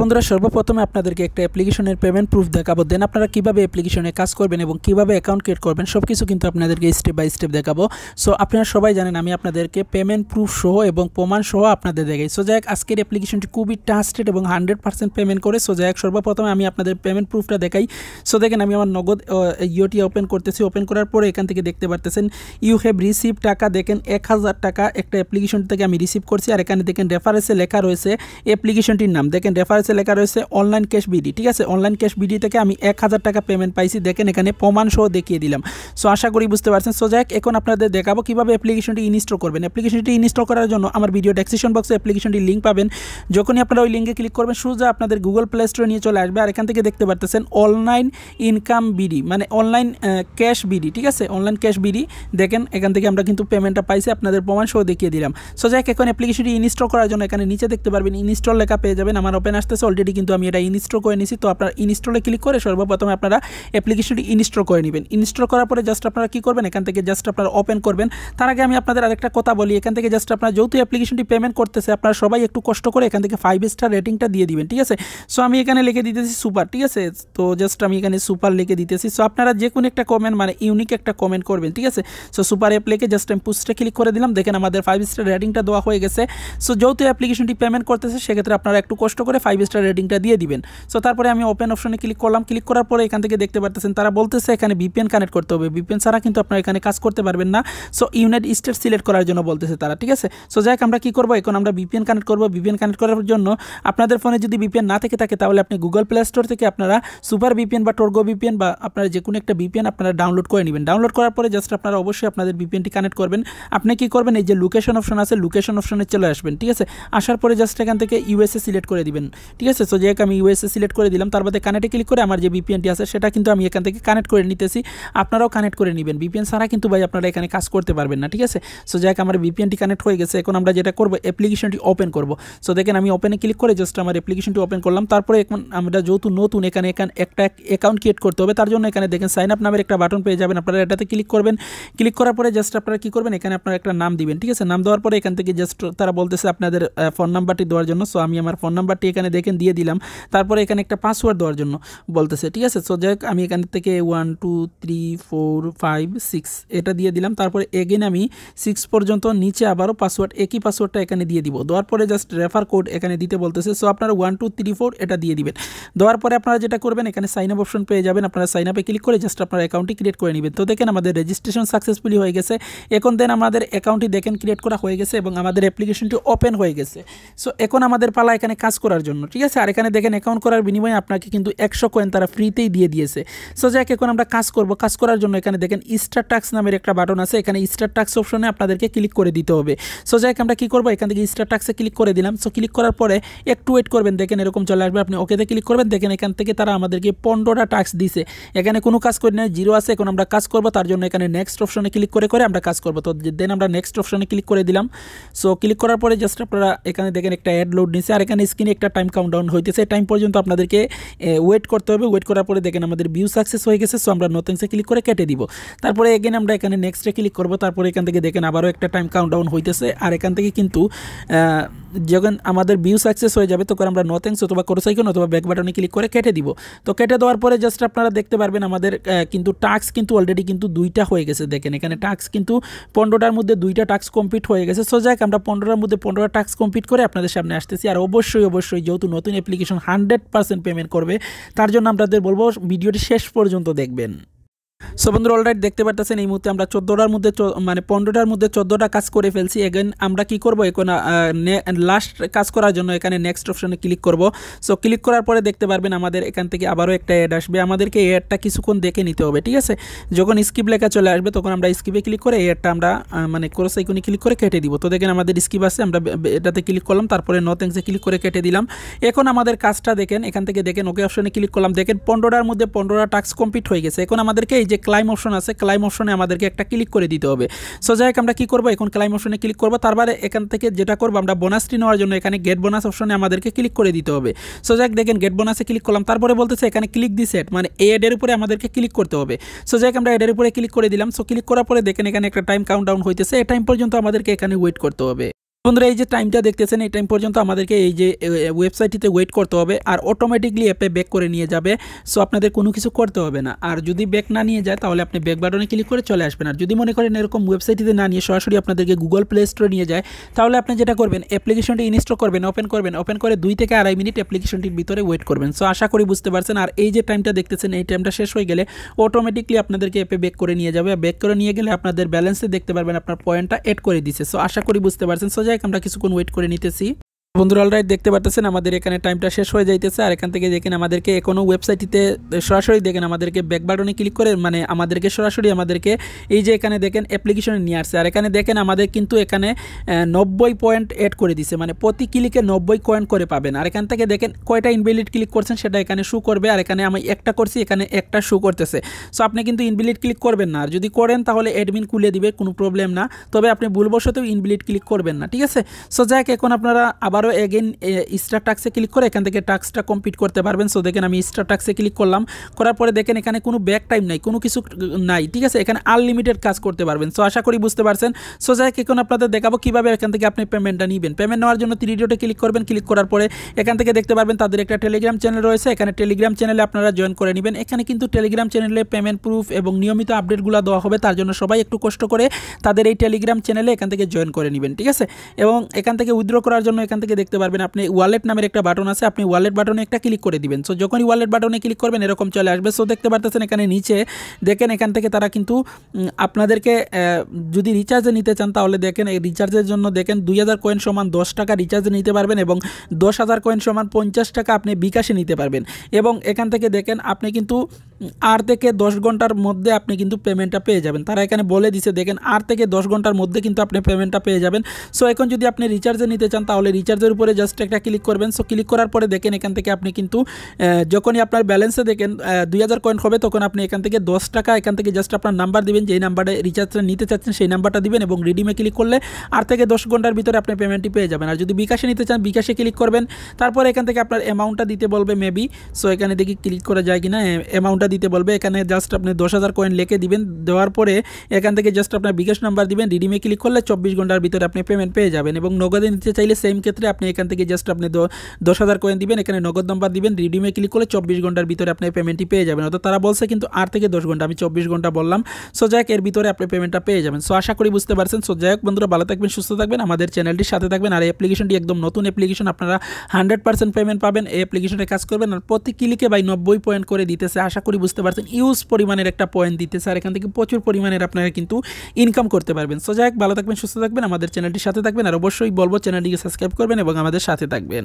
বন্ধুরা, সর্বপ্রথমে আপনাদেরকে একটা অ্যাপ্লিকেশনের পেমেন্ট প্রুফ দেখাবো। দেন আপনারা কীভাবে অ্যাপ্লিকেশনে কাজ করবেন এবং কীভাবে অ্যাকাউন্ট ক্রিয়েট করবেন সব কিছু কিন্তু আপনাদেরকে স্টেপ বাই স্টেপ দেখাবো। সো আপনারা সবাই জানেন, আমি আপনাদেরকে পেমেন্ট প্রুফ সহ এবং প্রমাণ সহ আপনাদের দেখাই। সো যাই আজকের অ্যাপ্লিকেশনটি খুবই ট্রাস্টেড এবং হান্ড্রেড পার্সেন্ট পেমেন্ট করে। সো যাই সর্বপ্রথমে আমি আপনাদের পেমেন্ট প্রুফটা দেখাই। সো দেখেন, আমি আমার নগদ ইওটি ওপেন করতেছি। ওপেন করার পরে এখান থেকে দেখতে পারতেছেন ইউ হ্যাভ রিসিভ টাকা। দেখেন, এক হাজার টাকা একটা অ্যাপ্লিকেশন থেকে আমি রিসিভ করছি। আর এখানে দেখেন রেফারেন্সে লেখা রয়েছে অ্যাপ্লিকেশনটির নাম। দেখেন রেফারেন্সে লেখা রয়েছে অনলাইন ক্যাশ বিডি ঠিক আছে? অনলাইন ক্যাশ বিডি থেকে আমি এক হাজার টাকা পেমেন্ট পাইছি। দেখেন, এখানে প্রমাণ সহ দেখিয়ে দিলাম। সো আশা করি বুঝতে পারছেন। সো যাক এখন আপনাদের দেখাবো কীভাবে অ্যাপ্লিকেশনটি ইনস্টল করবেন। অ্যাপ্লিকেশনটি ইনস্টল করার জন্য আমার ভিডিও ডেসক্রিপশন বক্সে অ্যাপ্লিকেশনটি লিঙ্ক পাবেন। যখনই আপনারা ওই লিঙ্কে ক্লিক করবেন, সোজা আপনাদের গুগল প্লে স্টোরে নিয়ে চলে আসবে। আর এখান থেকে দেখতে পারতেছেন অনলাইন ইনকাম বিডি মানে অনলাইন ক্যাশ বিডি ঠিক আছে? অনলাইন ক্যাশ বিডি দেখেন, এখান থেকে আমরা কিন্তু পেমেন্টটা পাইছি, আপনাদের প্রমাণ সহ দেখিয়ে দিলাম। সো যাক এখন অ্যাপ্লিকেশনটি ইনস্টল করার জন্য এখানে নিচে দেখতে পারবেন। ইনস্টল লেখা পেয়ে যাবেন। আমার ওপেন আসতেছে অলরেডি কিন্তু আমি এটা ইনস্টল করে নিয়েছি। তো আপনারা ইনস্টলে ক্লিক করে সর্বপ্রথমে আপনারা অ্যাপ্লিকেশনটি ইনস্টল করে নেবেন। ইনস্টল করার পরে জাস্ট আপনারা কী করবেন? এখান থেকে জাস্ট আপনারা ওপেন করবেন। তার আগে আমি আপনাদের আরেকটা কথা বলি। এখান থেকে জাস্ট আপনারা যেহেতু অ্যাপ্লিকেশনটি পেমেন্ট করতেছে, আপনারা সবাই একটু কষ্ট করে এখান থেকে ফাইভ স্টার রেটিংটা দিয়ে দিবেন, ঠিক আছে? সো আমি এখানে লিখে দিতেছি সুপার ঠিক আছে? তো জাস্ট আমি এখানে সুপার লিখে দিতেছি। সো আপনারা যে কোনো একটা কমেন্ট মানে ইউনিক একটা কমেন্ট করবেন, ঠিক আছে? সো সুপার অ্যাপ লিখে জাস্ট আমি পুস্টে ক্লিক করে দিলাম। দেখেন আমাদের ফাইভ স্টার রেটিংটা দেওয়া হয়ে গেছে। সো যেহেতু অ্যাপ্লিকেশনটি পেমেন্ট করতেছে, সেক্ষেত্রে আপনারা একটু কষ্ট করে ফাইভ স্টার রেটিংটা দিয়ে দিবেন। সো তারপরে আমি ওপেন অপশনে ক্লিক করলাম। ক্লিক করার পরে এখান থেকে দেখতে পারতেছেন, তারা বলতেছে এখানে বিপিএন কানেক্ট করতে হবে। বিপিএন ছাড়া কিন্তু আপনারা এখানে কাজ করতে পারবেন না। সো ইউনাইটেড স্টেট সিলেক্ট করার জন্য বলতেছে তারা, ঠিক আছে? সো যাই আমরা কী করব? এখন আমরা বিপিএন কানেক্ট করব। বিপিএন কানেক্ট করার জন্য আপনাদের ফোনে যদি বিপিএন না থেকে থাকে, তাহলে আপনি গুগল প্লে স্টোর থেকে আপনারা সুপার বিপিএন বা টোর্গো বিপিএন বা আপনারা যে কোনো একটা বিপিএন আপনারা ডাউনলোড করে নেবেন। ডাউনলোড করার পরে জাস্ট আপনারা অবশ্যই আপনাদের বিপিএনটি কানেক্ট করবেন। আপনি কি করবেন? এই যে লোকেশন অপশন আছে লোকেশন অপশনে চলে আসবেন, ঠিক আছে? আসার পরে জাস্ট এখান থেকে ইউএসএ সিলেক্ট করে দিবেন। ঠিক আছে সো যাই আমি ইউএসএ সিলেক্ট করে দিলাম তারপরে কানেক্টে ক্লিক করে আমার যে বিপিএনটি আছে, সেটা কিন্তু আমি এখান থেকে কানেক্ট করে নিতেছি। আপনারাও কানেক্ট করে নেবেন। বিপিএন ছাড়া কিন্তু ভাই আপনারা এখানে কাজ করতে পারবেন না, ঠিক আছে? সো যাই আমার বিপিএনটি কানেক্ট হয়ে গেছে। এখন আমরা যেটা করব অ্যাপ্লিকেশনটি ওপেন করব। সো দেখেন, আমি ওপেনে ক্লিক করে জাস্ট আমার অ্যাপ্লিকেশনটি ওপেন করলাম। তারপরে এখন আমরা যেহেতু নতুন, এখানে এখানে, একটা অ্যাকাউন্ট ক্রিয়েট করতে হবে, তার জন্য এখানে দেখেন সাইন আপ নামের একটা বাটন পেয়ে যাবেন। আপনারা এটাতে ক্লিক করবেন। ক্লিক করার পরে জাস্ট আপনারা কী করবেন, এখানে আপনারা একটা নাম দিবেন, ঠিক আছে? নাম দেওয়ার পরে এখান থেকে জাস্ট তারা বলতেছে আপনাদের ফোন নাম্বারটি দেওয়ার জন্য। সো আমি আমার ফোন নাম্বারটি এখানে দেখেন দিয়ে দিলাম। তারপরে এখানে একটা পাসওয়ার্ড দেওয়ার জন্য বলতেছে, ঠিক আছে? সো যাই আমি এখান থেকে one two three four five six এটা দিয়ে দিলাম। তারপরে এগেন আমি সিক্স পর্যন্ত নিচে আবারও পাসওয়ার্ড একই পাসওয়ার্ডটা এখানে দিয়ে দিব। দেওয়ার পরে জাস্ট রেফার কোড এখানে দিতে বলতেছে। সো আপনারা ওয়ান টু থ্রি ফোর এটা দিয়ে দিবেন। দেওয়ার পরে আপনারা যেটা করবেন, এখানে সাইন আপ অপশন পেয়ে যাবেন। আপনারা সাইন আপে ক্লিক করে জাস্ট আপনার অ্যাকাউন্টটি ক্রিয়েট করে নেবেন। তো দেখেন, আমাদের রেজিস্ট্রেশন সাকসেসফুলি হয়ে গেছে। এখন দেন আমাদের অ্যাকাউন্টটি দেখেন ক্রিয়েট করা হয়ে গেছে এবং আমাদের অ্যাপ্লিকেশনটি ওপেন হয়ে গেছে। সো এখন আমাদের পালা এখানে কাজ করার জন্য। ঠিক আছে? আর এখানে দেখেন অ্যাকাউন্ট করার বিনিময়ে আপনাকে কিন্তু একশো কয়েন তারা ফ্রিতেই দিয়ে দিয়েছে। সো যাক, এখন আমরা কাজ করব। কাজ করার জন্য এখানে দেখেন স্টার টাক্স নামের একটা বাটন আছে। এখানে স্টার টাক্স অপশনে আপনাদেরকে ক্লিক করে দিতে হবে। সো যাক, আমরা কী করব? এখান থেকে স্টার টাক্সে ক্লিক করে দিলাম। সো ক্লিক করার পরে একটু ওয়েট করবেন। দেখেন, এরকম চলে আসবে। আপনি ওকেতে ক্লিক করবেন। দেখেন, এখান থেকে তারা আমাদেরকে পনেরোটা টাক্স দিছে। এখানে কোনো কাজ করি না জিরো আছে। এখন আমরা কাজ করব। তার জন্য এখানে নেক্সট অপশনে ক্লিক করে করে আমরা কাজ করব। তো দেন আমরা নেক্সট অপশনে ক্লিক করে দিলাম। সো ক্লিক করার পরে জাস্ট আপনারা এখানে দেখেন, একটা অ্যাড লোড নিচ্ছে আর এখানে স্ক্রিনে একটা টাইম কাউন্টডাউন হইতেছে টাইম পর্যন্ত আপনাদেরকে ওয়েট করতে হবে। ওয়েট করার পরে দেখেন আমাদের ভিউ সাকসেস হয়ে গেছে সো আমরা নতুনসে ক্লিক করে কেটে দিব। তারপরে এগেন আমরা এখানে নেক্সটে ক্লিক করব, তারপরে এখান থেকে দেখেন আবারও একটা টাইম কাউন্টডাউন হইতেছে। আর এখান থেকে কিন্তু যখন আমাদের ভিউ সাকসেস হয়ে যাবে, তখন আমরা নো অথবা কোরোসাইকন অথবা ব্যাক বাটনে ক্লিক করে কেটে দিব। তো কেটে দেওয়ার পরে জাস্ট আপনারা দেখতে পারবেন আমাদের কিন্তু টাস্ক কিন্তু অলরেডি কিন্তু দুইটা হয়ে গেছে। দেখেন এখানে টাস্ক কিন্তু পনেরোটার মধ্যে দুইটা টাস্ক কমপ্লিট হয়ে গেছে। সো যাক, আমরা পনেরোটার মধ্যে পনেরোটা টাস্ক কমপ্লিট করে আপনাদের সামনে আসতেছি। আর অবশ্যই অবশ্যই যেহেতু নতুন অ্যাপ্লিকেশন হান্ড্রেড পেমেন্ট করবে। তার জন্য আপনাদের বলব ভিডিওটি শেষ পর্যন্ত দেখবেন। সো বন্ধুরা অলরাইট দেখতে পাচ্ছেন এই মুহূর্তে আমরা চোদ্দোটার মধ্যে মানে পনেরোটার মধ্যে চোদ্দোটা কাজ করে ফেলছি। এগেন আমরা কি করব? এখন লাস্ট কাজ করার জন্য এখানে নেক্সট অপশনে ক্লিক করব। সো ক্লিক করার পরে দেখতে পারবেন, আমাদের এখান থেকে আবারও একটা অ্যাড আসবে। আমাদেরকে এই অ্যাডটা কিছুক্ষণ দেখে নিতে হবে, ঠিক আছে? যখন স্কিপ লেখা চলে আসবে, তখন আমরা স্কিপে ক্লিক করে এই অ্যাডটা আমরা মানে ক্রস আইকনে ক্লিক করে কেটে দিব। তো দেখেন, আমাদের স্কিপ আছে, আমরা এটাতে ক্লিক করলাম, তারপরে নথিংসে ক্লিক করে কেটে দিলাম। এখন আমাদের কাজটা দেখেন, এখান থেকে দেখেন ওকে অপশনে ক্লিক করলাম। দেখেন, পনেরোটার মধ্যে পনেরোটা টাস্ক কমপ্লিট হয়ে গেছে। এখন আমাদেরকে এই ক্লাইম অপশন আছে ক্লাইম অপশনে আমাদেরকে একটা ক্লিক করে দিতে হবে। সো যাই হোক, আমরা কী করব? এখন ক্লাইম অপশনে ক্লিক করব। তারপরে এখান থেকে যেটা করব, আমরা বোনাসটি নেওয়ার জন্য এখানে গেট বোনাস অপশনে আমাদেরকে ক্লিক করে দিতে হবে। সো যাই দেখেন গেট বোনাসে ক্লিক করলাম। তারপরে বলতেছে এখানে ক্লিক দি সেট মানে এই এডের উপরে আমাদেরকে ক্লিক করতে হবে। সো যাই আমরা এডের উপরে ক্লিক করে দিলাম। সো ক্লিক করার পরে দেখেন এখানে একটা টাইম কাউন্ট ডাউন হইতেছে। এই টাইম পর্যন্ত আমাদেরকে এখানে ওয়েট করতে হবে। বন্ধুরা, এই যে টাইমটা দেখতেছেন, এই টাইম পর্যন্ত আমাদেরকে এই যে ওয়েবসাইটটিতে ওয়েট করতে হবে আর অটোমেটিকলি অ্যাপে ব্যাক করে নিয়ে যাবে। সো আপনাদের কোনো কিছু করতে হবে না। আর যদি ব্যাক না নিয়ে যায়, তাহলে আপনি ব্যাক বাটনে ক্লিক করে চলে আসবেন। আর যদি মনে করেন এরকম ওয়েবসাইটটিতে না নিয়ে সরাসরি আপনাদেরকে গুগল প্লে স্টোরে নিয়ে যায়, তাহলে আপনি যেটা করবেন অ্যাপ্লিকেশনটি ইনস্টল করবেন ওপেন করবেন ওপেন করে দুই থেকে আড়াই মিনিট অ্যাপ্লিকেশনটির ভিতরে ওয়েট করবেন। সো আশা করি বুঝতে পারছেন। আর এই যে টাইমটা দেখতেছেন, এই টাইমটা শেষ হয়ে গেলে অটোমেটিকলি আপনাদেরকে অ্যাপে ব্যাক করে নিয়ে যাবে। ব্যাক করে নিয়ে গেলে আপনাদের ব্যালেন্সে দেখতে পারবেন, আপনার পয়েন্টটা এড করে দিচ্ছে সো আশা করি বুঝতে পারছেন। সো যাই আমরা কিছুক্ষণ ওয়েট করে নিতেছি। বন্ধুরা অলরাইট দেখতে পাচ্ছেন আমাদের এখানে টাইমটা শেষ হয়ে যাইতেছে। আর এখান থেকে দেখেন, আমাদেরকে কোনো ওয়েবসাইটটিতে সরাসরি দেখেন, আমাদেরকে ব্যাক বাটনে ক্লিক করে মানে আমাদেরকে সরাসরি আমাদেরকে এই যে এখানে দেখেন অ্যাপ্লিকেশনে নিয়ে আসছে। আর এখানে দেখেন, আমাদের কিন্তু এখানে নব্বই পয়েন্ট অ্যাড করে দিছে। মানে প্রতি ক্লিকে নব্বই পয়েন্ট করে পাবেন। আর এখান থেকে দেখেন, কয়টা ইনভ্যালিড ক্লিক করছেন সেটা এখানে শু করবে। আর এখানে আমি একটা করছি, এখানে একটা শু করতেছে। সো আপনি কিন্তু ইনভ্যালিড ক্লিক করবেন না। আর যদি করেন, তাহলে অ্যাডমিন খুলে দিবে, কোনো প্রবলেম না। তবে আপনি ভুলবশতেও ইনভ্যালিড ক্লিক করবেন না, ঠিক আছে? সো যাক, এখন আপনারা আবার আবারও এগেন স্টার টাক্সে ক্লিক করে এখান থেকে টাক্সটা কমপ্লিট করতে পারবেন। সো দেখেন আমি স্টার টাক্সে ক্লিক করলাম। করার পরে দেখেন এখানে কোনো ব্যাক টাইম নাই, কোনো কিছু নাই, ঠিক আছে? এখানে আনলিমিটেড কাজ করতে পারবেন। সো আশা করি বুঝতে পারছেন। সো যাই এখন আপনাদের দেখাবো কীভাবে এখান থেকে আপনি পেমেন্টটা নেবেন। পেমেন্ট নেওয়ার জন্য থ্রি ডোটে ক্লিক করবেন। ক্লিক করার পরে এখান থেকে দেখতে পারবেন তাদের একটা টেলিগ্রাম চ্যানেল রয়েছে। এখানে টেলিগ্রাম চ্যানেলে আপনারা জয়েন করে নেবেন। এখানে কিন্তু টেলিগ্রাম চ্যানেলে পেমেন্ট প্রুফ এবং নিয়মিত আপডেটগুলো দেওয়া হবে। তার জন্য সবাই একটু কষ্ট করে তাদের এই টেলিগ্রাম চ্যানেলে এখান থেকে জয়েন করে নেবেন, ঠিক আছে? এবং এখান থেকে উইথড্র করার জন্য এখান থেকে দেখতে পারবেন আপনি ওয়ালেট নামের একটা বাটন আছে, আপনি ওয়ালেট বাটনে একটা ক্লিক করে দিবেন। সো যখনই ওয়ালেট বাটনে ক্লিক করবেন, এরকম চলে আসবে। সো দেখতে পারতেছেন এখানে নিচে, দেখেন এখান থেকে তারা কিন্তু আপনাদেরকে যদি রিচার্জে নিতে চান, তাহলে দেখেন এই রিচার্জের জন্য দেখেন দুই হাজার কয়েন সমান দশ টাকা রিচার্জে নিতে পারবেন এবং দশ হাজার কয়েন সমান পঞ্চাশ টাকা আপনি বিকাশে নিতে পারবেন। এবং এখান থেকে দেখেন আপনি কিন্তু আট থেকে দশ ঘণ্টার মধ্যে আপনি কিন্তু পেমেন্টটা পেয়ে যাবেন। তারা এখানে বলে দিছে, দেখেন আট থেকে দশ ঘণ্টার মধ্যে কিন্তু আপনি পেমেন্টটা পেয়ে যাবেন। সো এখন যদি আপনি রিচার্জে নিতে চান, তাহলে রিচার্জের উপরে জাস্ট একটা ক্লিক করবেন। সো ক্লিক করার পরে দেখেন, এখান থেকে আপনি কিন্তু যখনই আপনার ব্যালেন্সে দেখেন দুই হাজার কয়েন হবে, তখন আপনি এখান থেকে দশ টাকা, এখান থেকে জাস্ট আপনার নাম্বার দিবেন। যেই নাম্বারে রিচার্জটা নিতে চাচ্ছেন, সেই নাম্বারটা দিবেন এবং রিডিমে ক্লিক করলে আট থেকে দশ ঘণ্টার ভিতরে আপনি পেমেন্টটি পেয়ে যাবেন। আর যদি বিকাশে নিতে চান, বিকাশে ক্লিক করবেন। তারপরে এখান থেকে আপনার অ্যামাউন্টটা দিতে বলবে মেবি সো এখানে দেখি ক্লিক করা যায় কিনা অ্যামাউন্টটা দিতে বলবে। এখানে জাস্ট আপনি দশ হাজার কয়েন লিখে দিবেন। দেওয়ার পরে এখান থেকে জাস্ট আপনার বিকাশ নাম্বার দিবেন। রিডিমে ক্লিক করলে চব্বিশ ঘণ্টার ভিতরে আপনি পেমেন্ট পেয়ে যাবেন এবং নগদে নিতে চাইলে সেম ক্ষেত্রে আপনি এখান থেকে জাস্ট আপনি দশ হাজার কয়েন দিবেন। এখানে নগদ নাম্বার দিবেন। রিডিমে ক্লিক করলে চব্বিশ ঘণ্টার ভিতরে আপনি পেমেন্টটি পেয়ে যাবেন। অর্থাৎ তারা বলছে কিন্তু আট থেকে দশ ঘণ্টা। আমি চব্বিশ ঘণ্টা বললাম। সো যাই এর ভিতরে আপনি পেমেন্টটা পেয়ে যাবেন। সো আশা করি বুঝতে পারছেন। সো যাই হোক, বন্ধুরা, ভালো থাকবেন, সুস্থ থাকবেন। আমাদের চ্যানেলটির সাথে থাকবেন। আর এই অ্যাপ্লিকেশনটি একদম নতুন অ্যাপ্লিকেশন আপনারা হান্ড্রেড পার্সেন্ট পেমেন্ট পাবেন। এই অ্যাপ্লিকেশনে কাজ করবেন। আর প্রতি ক্লিকে বাই নব্বই পয়েন্ট করে দিতেছে। আশা করি বুঝতে পারছেন ইউজ পরিমাণের একটা পয়েন্ট দিতে স্যার এখান থেকে প্রচুর পরিমাণের আপনারা কিন্তু ইনকাম করতে পারবেন। সো যাই ভালো থাকবেন, সুস্থ থাকবেন, আমাদের চ্যানেলটির সাথে থাকবেন, আর অবশ্যই বলব চ্যানেলটিকে সাবস্ক্রাইব করবেন এবং আমাদের সাথে থাকবেন।